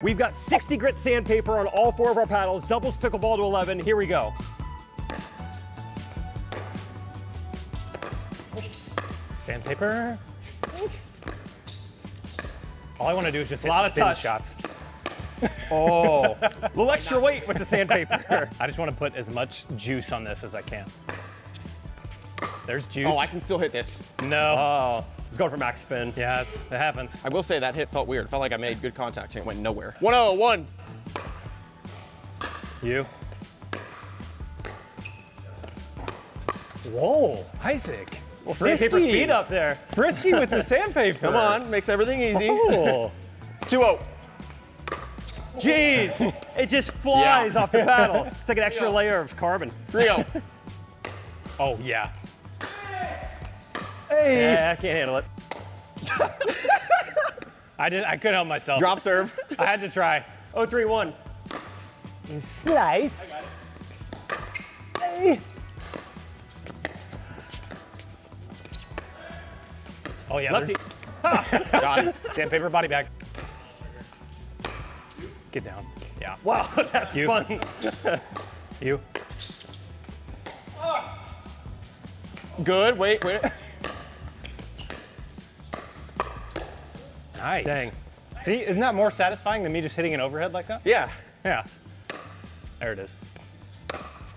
We've got 60 grit sandpaper on all four of our paddles, doubles pickleball to 11. Here we go. Sandpaper. All I want to do is just hit Lot of spin touch. shots. Oh, a little extra weight with the sandpaper. I just want to put as much juice on this as I can. There's juice. Oh, I can still hit this. No. Oh, it's going for max spin. yeah, it's, it happens. I will say that hit felt weird. It felt like I made good contact and it went nowhere. 101. You. Whoa, Isaac. Well, sandpaper Frisky. speed up there. Frisky with the sandpaper. Come on, makes everything easy. Oh. 2-0. Jeez, it just flies Yeah. off the paddle. It's like an extra layer of carbon. 3-0. oh, yeah. Yeah, I can't handle it. I did. I couldn't help myself. Drop serve. I had to try. Oh, three, one. Slice. Oh yeah, Lefty. there's Got it. sandpaper body bag. Get down. Yeah. Wow, that's You. fun. You. Good. Wait, wait. Nice. Dang. See, isn't that more satisfying than me just hitting an overhead like that? Yeah. Yeah. There it is.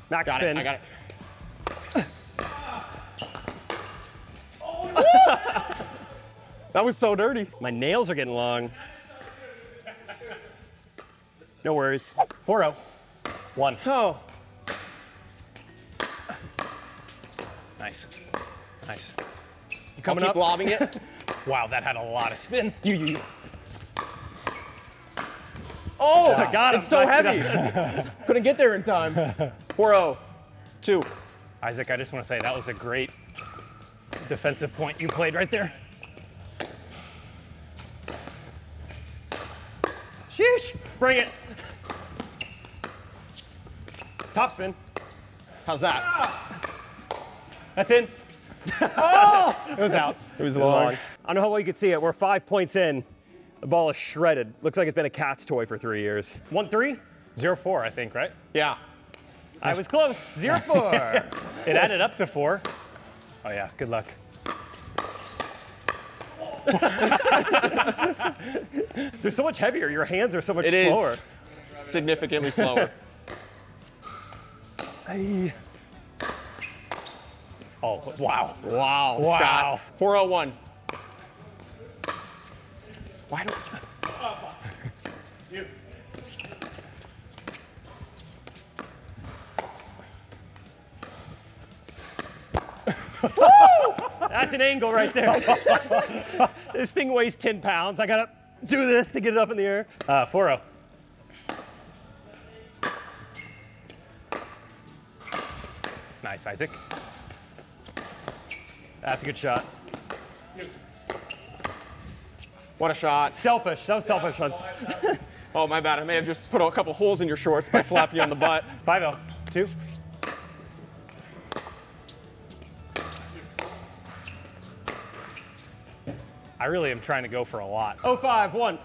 Max Got spin. it. I got it. that was so dirty. My nails are getting long. No worries. 4-0. One. Oh. Nice. Nice. I'll Coming keep up. lobbing it. Wow, that had a lot of spin. You, you, you. Oh, I got him. it's so heavy. Couldn't get there in time. 4-0. 2. Isaac, I just want to say that was a great defensive point you played right there. Sheesh. Bring it. Top spin. How's that? That's in. oh! It was out. It was long. I don't know how well you can see it. We're five points in. The ball is shredded. Looks like it's been a cat's toy for three years. 1-3, 0-4, I think, right? Yeah. I was close. Zero four. It added up to four. Oh yeah, good luck. They're so much heavier. Your hands are so much It is slower. significantly slower. Oh, wow. Wow. Wow. Scott. 401. Why don't That's an angle right there. this thing weighs 10 pounds. I gotta do this to get it up in the air. Uh, 4-0. Nice, Isaac. That's a good shot. What a shot. Selfish. That was selfish. That's, Oh, my bad. I may have just put a couple holes in your shorts by slapping you on the butt. 5-0. Two. I really am trying to go for a lot. oh, five, one.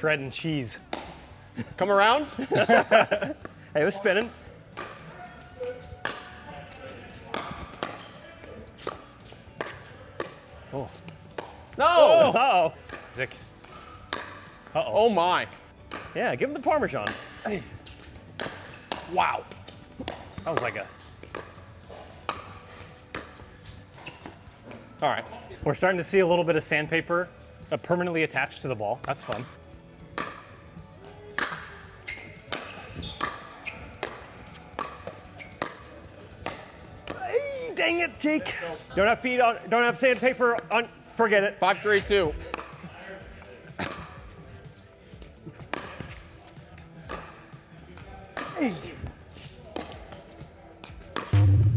Shredding cheese. Come around. Hey, it was spinning. Oh. No. Oh, Isaac. Uh-oh. Oh, my. yeah. Give him the Parmesan. Wow. That was like a. All right. We're starting to see a little bit of sandpaper uh, permanently attached to the ball. That's fun. Dang it, Jake. Don't have feet on. Don't have sandpaper on. Forget it. 532.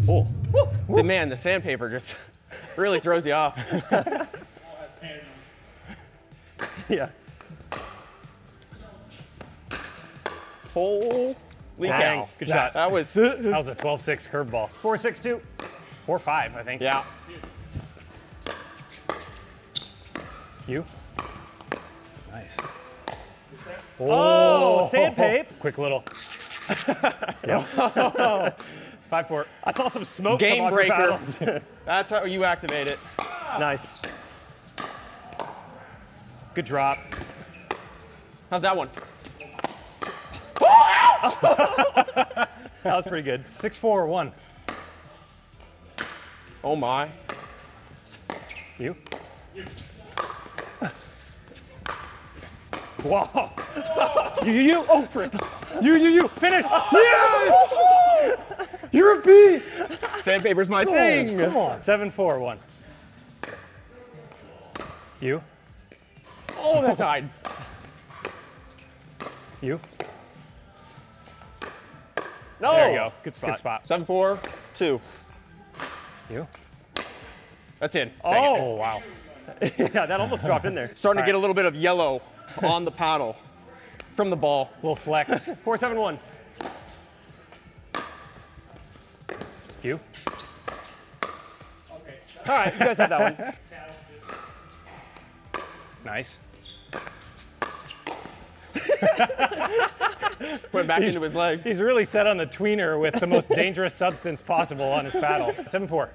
Oh. The man, the sandpaper just really throws you off. Yeah. Holy Dang, cow. good shot. That was, That was a 12-6 curveball. Four, six, two. 4-5, I think. yeah. You? Nice. Oh, oh. sandpape. Quick little. Yep. Five four. I saw some smoke Game come off your breaker. That's how you activate it. nice. Good drop. How's that one? That was pretty good. Six four one. Oh my. You? Wow. You you you. Oh frick. You you you. Finish. Yes. You're a beast. Sandpaper's my thing. Come on. Seven four one. You? Oh, that died. You? No. There you go. Good spot. Good spot. Seven, four, two. You? That's in. Oh wow. yeah, that almost dropped in there. Starting All to get right. a little bit of yellow on the paddle from the ball. Little flex. Four, seven, one. You? Okay. All right, you guys have that one. Nice. Put it back into his leg. He's really set on the tweener with the most dangerous substance possible on his paddle. Seven four.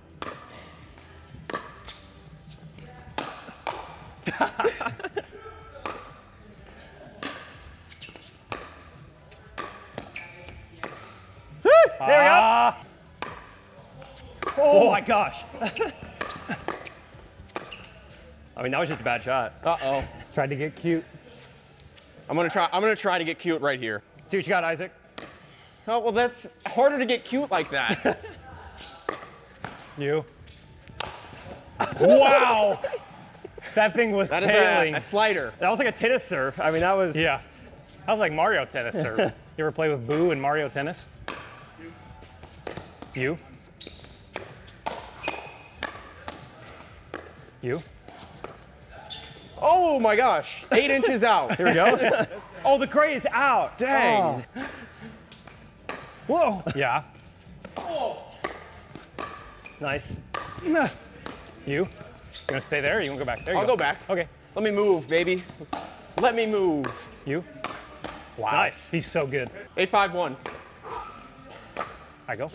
There we go. Ah, Oh my gosh. I mean, that was just a bad shot. Uh-oh. tried to get cute. I'm gonna try. I'm gonna try to get cute right here. See what you got, Isaac. Oh well, that's harder to get cute like that. You. Wow. That thing was That is tailing. a, a slider. That was like a tennis serve. I mean, that was. yeah. That was like Mario Tennis, sir. you ever play with Boo and Mario Tennis? You. You. Oh my gosh, eight inches out. Here we go. oh, the gray is out. Dang. Oh. Whoa. Yeah. Oh. Nice. You. You gonna stay there or you wanna go back? There you I'll go back. Okay. Let me move, baby. Let me move. You. Wow. Nice. He's so good. Eight, five, one. I go.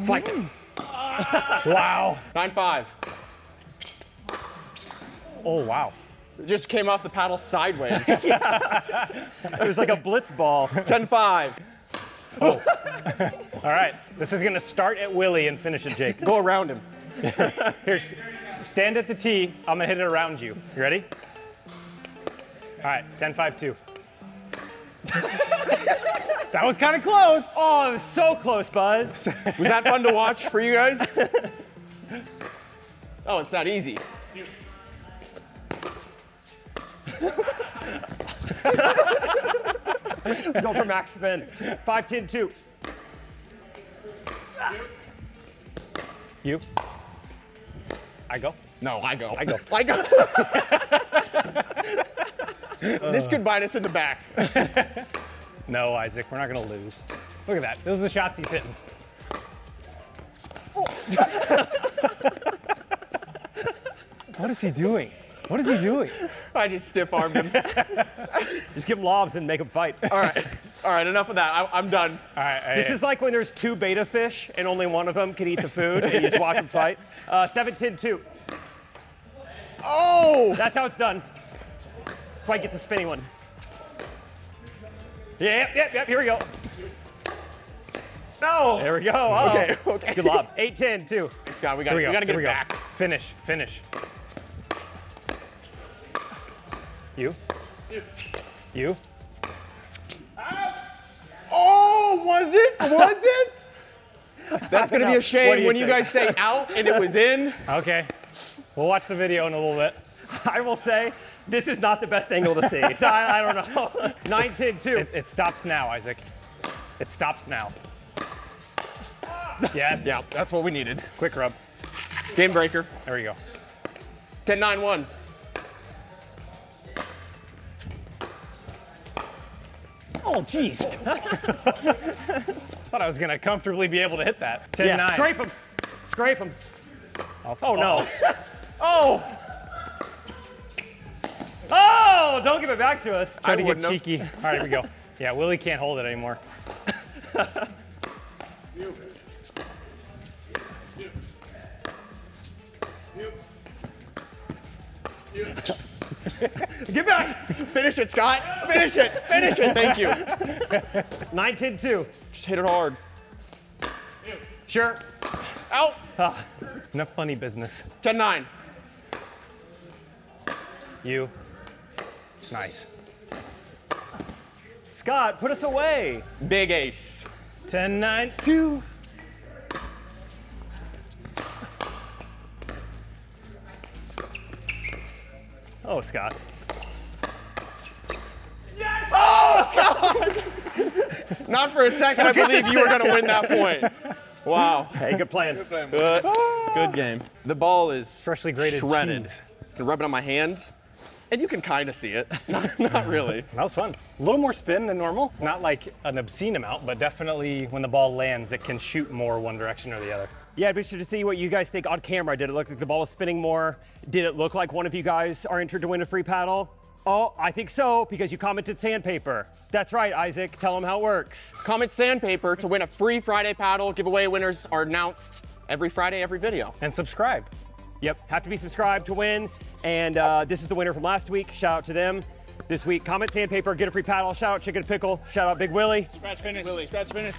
Slice it. Wow. Nine, five. Oh wow. It just came off the paddle sideways. It was like a blitz ball. Ten, five. Oh. All right. This is gonna start at Willie and finish at Jake. Go around him. Here's, stand at the tee. I'm gonna hit it around you. You ready? All right, 10, 5, 2. that was kind of close. Oh, it was so close, bud. Was that fun to watch for you guys? Oh, it's not easy. Let's go for max spin. Five, ten, two. You. I go. No, I go. I go. I go. this could bite us in the back. No, Isaac, we're not gonna lose. Look at that. Those are the shots he's hitting. what is he doing? What is he doing? I just stiff armed him. Just give him lobs and make him fight. All right. All right, enough of that. I, I'm done. All right. This is like when there's two betta fish and only one of them can eat the food and you just watch them fight. Uh, 7, 10, 2. Oh! That's how it's done. That's why I get the spinning one. Yep, yep, yep. Here we go. No! There we go. Uh-oh. Okay, okay. Good lob. 8, 10, 2. Scott, we got Here we we go. gotta get we go. back. Finish. Finish. You. You. Oh, was it? Was it? That's gonna be a shame What do you when you guys say out and it was in. Okay. We'll watch the video in a little bit. I will say, this is not the best angle to see. So I, I don't know. 9-2 It, it stops now, Isaac. It stops now. Yes. Yeah, that's what we needed. Quick rub. Game breaker. There we go. 10 9 1. Oh, jeez. Thought I was gonna comfortably be able to hit that. 10 Yeah, 9. scrape him. Scrape him. I'll- Oh, no. Oh, Oh, don't give it back to us. Try I to get wouldn't have. cheeky. All right, here we go. Yeah, Willie can't hold it anymore. Get back. finish it, Scott. Finish it. Finish it. Thank you. 9 10 2. Just hit it hard. Sure. Out. Ah, Enough funny business. 10 9. You. Nice. Scott, put us away. Big ace. 10 9 2. Oh, Scott. Not for a second, I believe you were going to win that point. Wow. Hey, good plan. Good. Good game. The ball is Freshly grated shredded. cheese. You can rub it on my hands, and you can kind of see it. Not, not really. That was fun. A little more spin than normal. Not like an obscene amount, but definitely when the ball lands, it can shoot more one direction or the other. Yeah, I'd be interested to see what you guys think on camera. Did it look like the ball was spinning more? Did it look like one of you guys are entered to win a free paddle? Oh, I think so, because you commented sandpaper. That's right, Isaac. Tell them how it works. Comment sandpaper to win a free Friday paddle. Giveaway winners are announced every Friday, every video. And subscribe. Yep, have to be subscribed to win. And uh, this is the winner from last week. Shout out to them. This week, comment sandpaper, get a free paddle. Shout out Chicken Pickle. Shout out Big Willie. Scratch finish. Willie. Scratch finish.